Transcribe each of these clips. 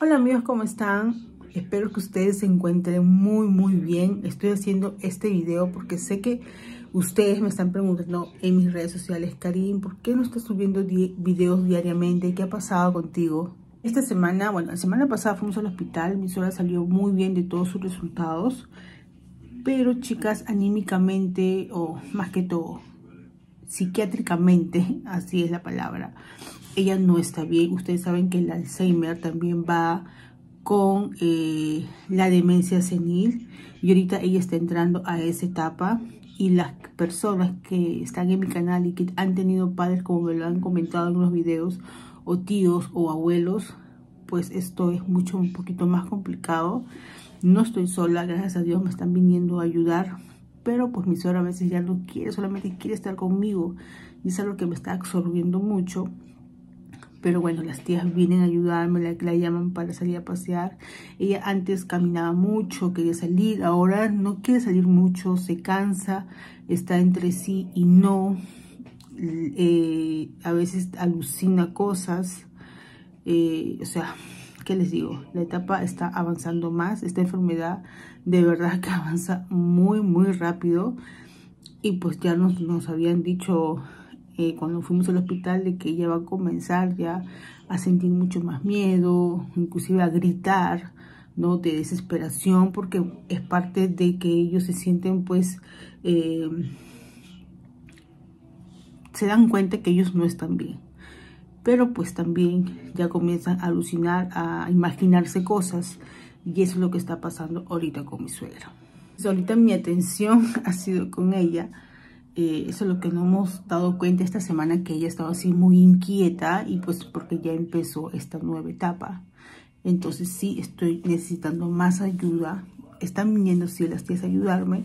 Hola amigos, ¿cómo están? Espero que ustedes se encuentren muy muy bien. Estoy haciendo este video porque sé que ustedes me están preguntando en mis redes sociales, Karim, ¿por qué no estás subiendo videos diariamente? ¿Qué ha pasado contigo? Esta semana, bueno, la semana pasada fuimos al hospital, mi suegra salió muy bien de todos sus resultados, pero chicas, anímicamente o más que todo, psiquiátricamente, así es la palabra, ella no está bien. Ustedes saben que el Alzheimer también va con eh, la demencia senil y ahorita ella está entrando a esa etapa y las personas que están en mi canal y que han tenido padres como me lo han comentado en los videos o tíos o abuelos pues esto es mucho un poquito más complicado no estoy sola gracias a Dios me están viniendo a ayudar pero pues mi suegra a veces ya no quiere solamente quiere estar conmigo y es algo que me está absorbiendo mucho pero bueno, las tías vienen a ayudarme, la, la llaman para salir a pasear. Ella antes caminaba mucho, quería salir, ahora no quiere salir mucho, se cansa, está entre sí y no. Eh, a veces alucina cosas. Eh, o sea, ¿qué les digo? La etapa está avanzando más. Esta enfermedad de verdad que avanza muy, muy rápido. Y pues ya nos, nos habían dicho eh, cuando fuimos al hospital de que ella va a comenzar ya a sentir mucho más miedo, inclusive a gritar, ¿no? De desesperación, porque es parte de que ellos se sienten pues... Eh, se dan cuenta que ellos no están bien. Pero pues también ya comienzan a alucinar, a imaginarse cosas. Y eso es lo que está pasando ahorita con mi suegra. ahorita mi atención ha sido con ella eh, eso es lo que nos hemos dado cuenta esta semana, que ella estaba así muy inquieta y pues porque ya empezó esta nueva etapa. Entonces sí, estoy necesitando más ayuda. Están viniendo sí las tías a ayudarme,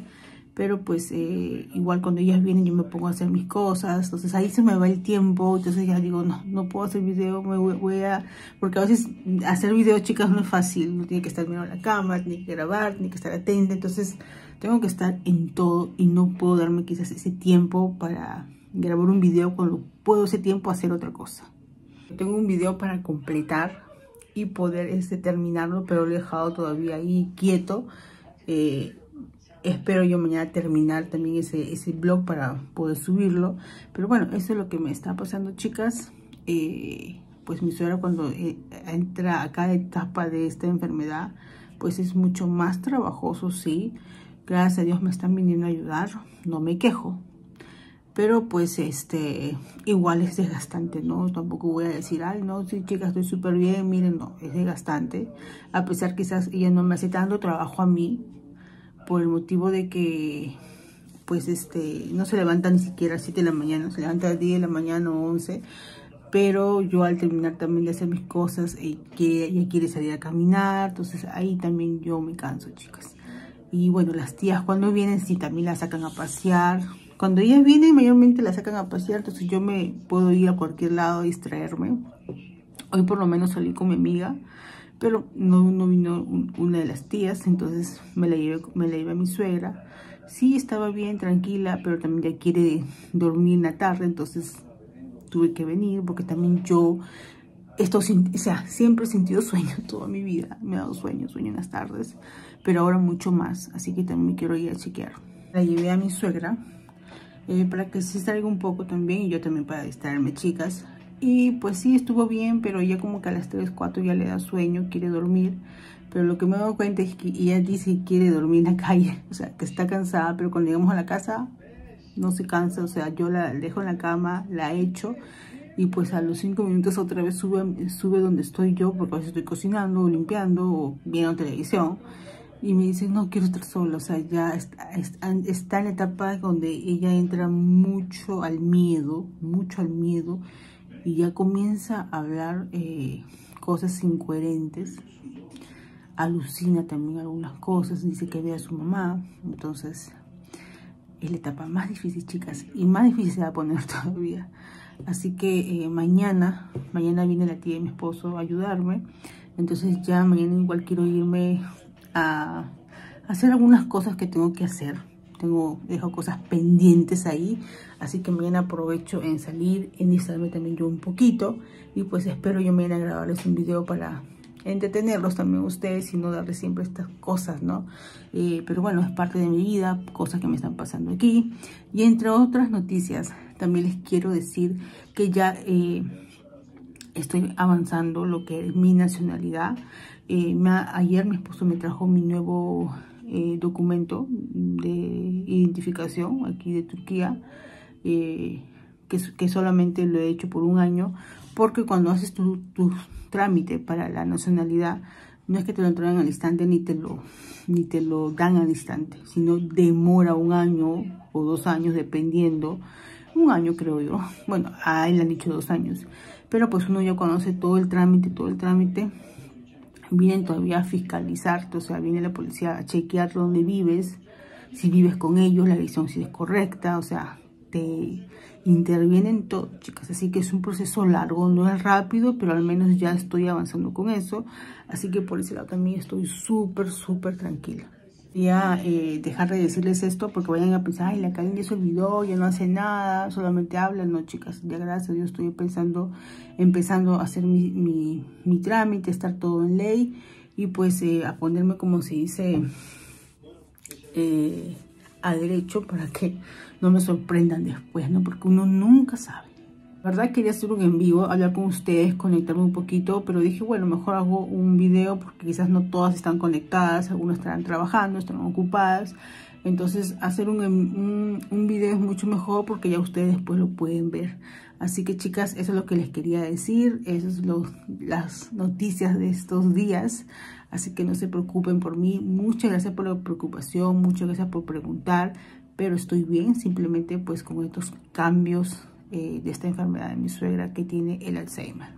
pero pues eh, igual cuando ellas vienen yo me pongo a hacer mis cosas, entonces ahí se me va el tiempo, entonces ya digo, no, no puedo hacer video, me voy, a, porque a veces hacer video chicas no es fácil, no tiene que estar mirando la cámara, ni que grabar, ni que estar atenta, entonces tengo que estar en todo y no puedo darme quizás ese tiempo para grabar un video cuando puedo ese tiempo hacer otra cosa. Tengo un video para completar y poder este, terminarlo, pero lo he dejado todavía ahí quieto. Eh, espero yo mañana terminar también ese, ese blog para poder subirlo. Pero bueno, eso es lo que me está pasando, chicas. Eh, pues mi suegra cuando eh, entra a cada etapa de esta enfermedad, pues es mucho más trabajoso, sí. Gracias a Dios me están viniendo a ayudar, no me quejo. Pero pues este, igual es desgastante, ¿no? Tampoco voy a decir, ay, no, sí, chicas, estoy súper bien, miren, no, es desgastante. A pesar quizás ella no me hace tanto trabajo a mí, por el motivo de que, pues este, no se levanta ni siquiera a 7 de la mañana, se levanta a 10 de la mañana o 11. Pero yo al terminar también de hacer mis cosas, ella quiere salir a caminar, entonces ahí también yo me canso, chicas. Y bueno, las tías cuando vienen sí también la sacan a pasear. Cuando ellas vienen mayormente la sacan a pasear, entonces yo me puedo ir a cualquier lado a distraerme. Hoy por lo menos salí con mi amiga, pero no, no vino una de las tías, entonces me la, llevé, me la a mi suegra. Sí, estaba bien, tranquila, pero también ya quiere dormir en la tarde, entonces tuve que venir porque también yo esto, o sea, siempre he sentido sueño toda mi vida. Me ha dado sueño, sueño en las tardes, pero ahora mucho más. Así que también me quiero ir a chequear. La llevé a mi suegra eh, para que se distraiga un poco también y yo también para distraerme, chicas. Y pues sí, estuvo bien, pero ya como que a las 3, 4 ya le da sueño, quiere dormir. Pero lo que me dado cuenta es que ella dice que quiere dormir en la calle, o sea, que está cansada, pero cuando llegamos a la casa no se cansa, o sea, yo la dejo en la cama, la echo y pues a los cinco minutos otra vez sube, sube donde estoy yo porque a veces estoy cocinando o limpiando o viendo televisión y me dice no quiero estar sola, o sea ya está, está, en la etapa donde ella entra mucho al miedo, mucho al miedo y ya comienza a hablar eh, cosas incoherentes alucina también algunas cosas, dice que ve a su mamá, entonces es la etapa más difícil chicas y más difícil se va a poner todavía Así que eh, mañana, mañana viene la tía de mi esposo a ayudarme. Entonces ya mañana igual quiero irme a hacer algunas cosas que tengo que hacer. Tengo, dejo cosas pendientes ahí. Así que mañana aprovecho en salir, en distraerme también yo un poquito. Y pues espero yo mañana grabarles un video para entretenerlos también ustedes y no darles siempre estas cosas, ¿no? Eh, pero bueno, es parte de mi vida, cosas que me están pasando aquí. Y entre otras noticias, también les quiero decir que ya eh, estoy avanzando lo que es mi nacionalidad. Eh, ayer mi esposo me trajo mi nuevo documento de identificación aquí de Turquía, que, que solamente lo he hecho por un año, porque cuando haces tu, tu trámite para la nacionalidad, no es que te lo entregan al instante ni te lo, ni te lo dan al instante, sino demora un año o dos años dependiendo, un año creo yo, bueno, a él le han dicho dos años, pero pues uno ya conoce todo el trámite, todo el trámite, vienen todavía a fiscalizarte, o sea, viene la policía a chequear dónde vives, si vives con ellos, la dirección si es correcta, o sea, te intervienen todo, chicas. Así que es un proceso largo, no es rápido, pero al menos ya estoy avanzando con eso. Así que por ese lado también estoy súper, súper tranquila. Ya eh, dejar de decirles esto porque vayan a pensar, ay, la Karen ya se olvidó, ya no hace nada, solamente habla. No, chicas, ya gracias a Dios estoy pensando, empezando a hacer mi, mi, mi trámite, estar todo en ley y pues eh, a ponerme, como se dice, eh, a derecho para que no me sorprendan después, ¿no? Porque uno nunca sabe. La verdad quería hacer un en vivo, hablar con ustedes, conectarme un poquito, pero dije, bueno, mejor hago un video porque quizás no todas están conectadas, algunas estarán trabajando, están ocupadas. Entonces hacer un, un, un video es mucho mejor porque ya ustedes después lo pueden ver. Así que chicas, eso es lo que les quería decir, esas son las noticias de estos días. Así que no se preocupen por mí. Muchas gracias por la preocupación, muchas gracias por preguntar pero estoy bien, simplemente pues con estos cambios eh, de esta enfermedad de mi suegra que tiene el Alzheimer.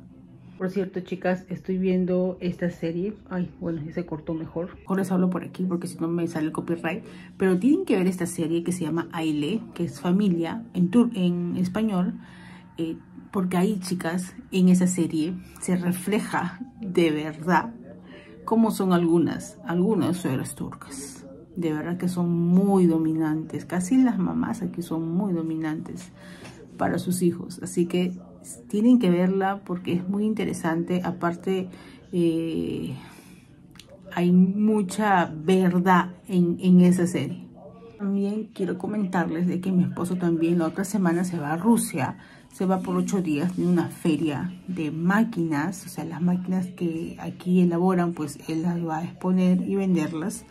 Por cierto, chicas, estoy viendo esta serie. Ay, bueno, ya se cortó mejor. Mejor les hablo por aquí porque si no me sale el copyright. Pero tienen que ver esta serie que se llama Aile, que es familia en, en español. Eh, porque ahí, chicas, en esa serie se refleja de verdad cómo son algunas, algunas suegras turcas de verdad que son muy dominantes. Casi las mamás aquí son muy dominantes para sus hijos. Así que tienen que verla porque es muy interesante. Aparte, eh, hay mucha verdad en, en esa serie. También quiero comentarles de que mi esposo también la otra semana se va a Rusia. Se va por ocho días de una feria de máquinas. O sea, las máquinas que aquí elaboran, pues él las va a exponer y venderlas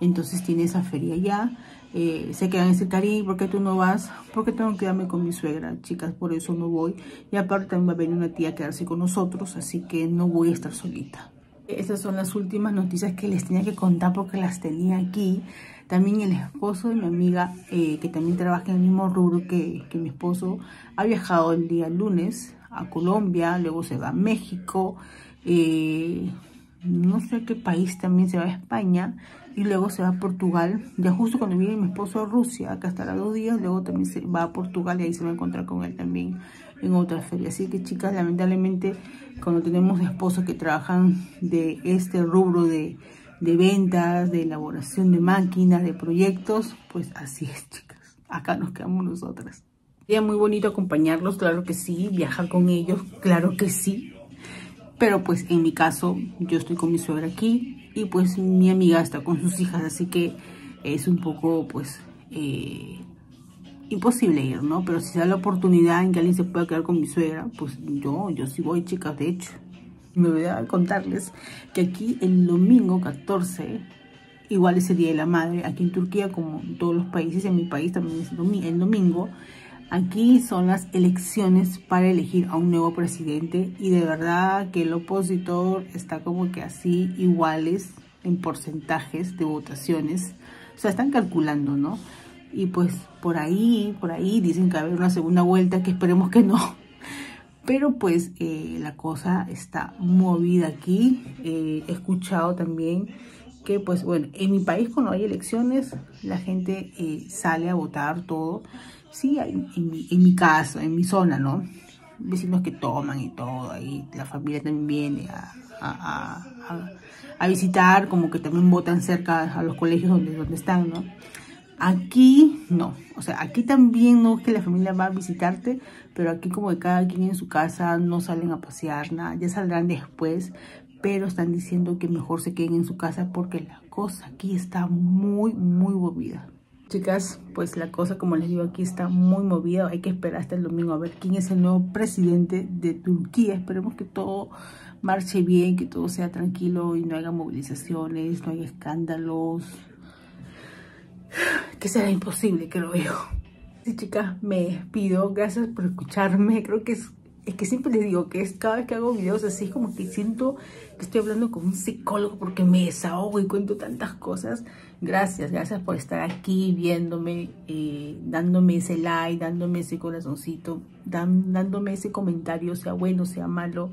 entonces tiene esa feria ya. Eh, se quedan en ese cariño, ¿por qué tú no vas? Porque tengo que quedarme con mi suegra, chicas, por eso no voy. Y aparte también va a venir una tía a quedarse con nosotros, así que no voy a estar solita. Estas son las últimas noticias que les tenía que contar porque las tenía aquí. También el esposo de mi amiga, eh, que también trabaja en el mismo rubro que, que mi esposo, ha viajado el día lunes a Colombia, luego se va a México, eh, no sé qué país también se va a España y luego se va a Portugal. Ya justo cuando viene mi esposo a Rusia, acá estará dos días, luego también se va a Portugal y ahí se va a encontrar con él también en otra feria. Así que chicas, lamentablemente cuando tenemos esposos que trabajan de este rubro de, de ventas, de elaboración de máquinas, de proyectos, pues así es chicas. Acá nos quedamos nosotras. Sería muy bonito acompañarlos, claro que sí, viajar con ellos, claro que sí, pero pues en mi caso, yo estoy con mi suegra aquí y pues mi amiga está con sus hijas, así que es un poco pues eh, imposible ir, ¿no? Pero si se da la oportunidad en que alguien se pueda quedar con mi suegra, pues yo, yo sí voy, chicas, de hecho. Me voy a contarles que aquí el domingo 14, igual es el Día de la Madre, aquí en Turquía como en todos los países, en mi país también es el domingo, Aquí son las elecciones para elegir a un nuevo presidente y de verdad que el opositor está como que así iguales en porcentajes de votaciones. O sea, están calculando, ¿no? Y pues por ahí, por ahí dicen que va a haber una segunda vuelta, que esperemos que no. Pero pues eh, la cosa está movida aquí. Eh, he escuchado también que pues bueno, en mi país cuando hay elecciones la gente eh, sale a votar todo sí, en, mi, en mi casa, en mi zona, ¿no? Vecinos que toman y todo, ahí la familia también viene a, a, visitar, como que también votan cerca a los colegios donde, donde están, ¿no? Aquí no, o sea, aquí también no es que la familia va a visitarte, pero aquí como que cada quien en su casa no salen a pasear, nada, ya saldrán después, pero están diciendo que mejor se queden en su casa porque la cosa aquí está muy, muy movida. Chicas, pues la cosa, como les digo, aquí está muy movida. Hay que esperar hasta el domingo a ver quién es el nuevo presidente de Turquía. Esperemos que todo marche bien, que todo sea tranquilo y no haya movilizaciones, no haya escándalos. Que será imposible, que lo veo. Sí, chicas, me despido. Gracias por escucharme. Creo que es es que siempre les digo que es cada vez que hago videos así como que siento que estoy hablando con un psicólogo porque me desahogo y cuento tantas cosas. Gracias, gracias por estar aquí viéndome, eh, dándome ese like, dándome ese corazoncito, dándome ese comentario, sea bueno, sea malo.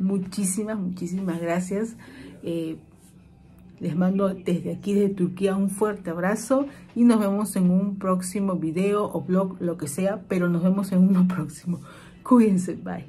Muchísimas, muchísimas gracias. Eh, les mando desde aquí, de Turquía, un fuerte abrazo y nos vemos en un próximo video o blog, lo que sea, pero nos vemos en uno próximo. Queen sự bày.